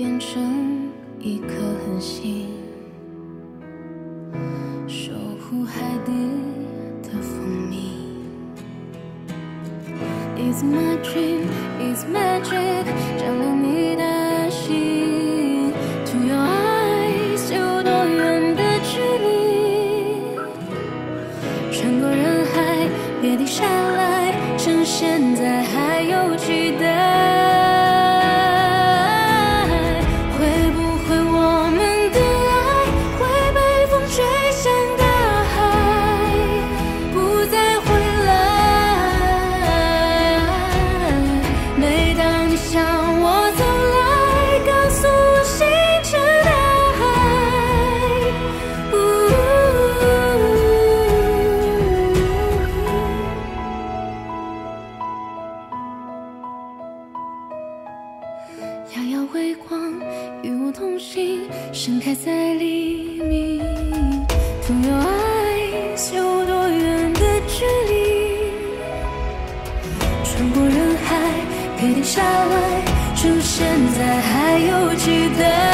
变成一颗恒星，守护海底的蜂蜜。It's my dream, it's magic，照亮你的心。To your eyes，有多远的距离？穿过人海，别停下来，趁现在还有期待。向我走来，告诉我星辰大海。遥遥微光，与我同行，盛开在黎明。海，别停下来，出现在还有期待。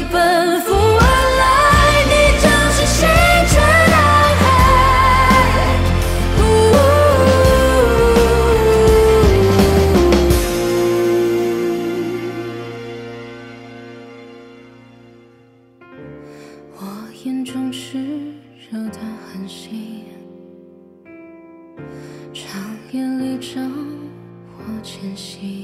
你奔赴而来，你就是星辰大海。我眼中炽热的恒星，长夜里照我前行。